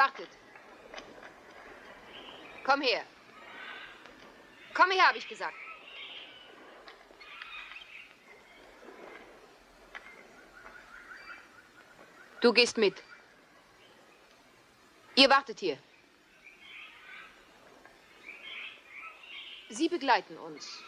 Wartet. Komm her. Komm her, habe ich gesagt. Du gehst mit. Ihr wartet hier. Sie begleiten uns.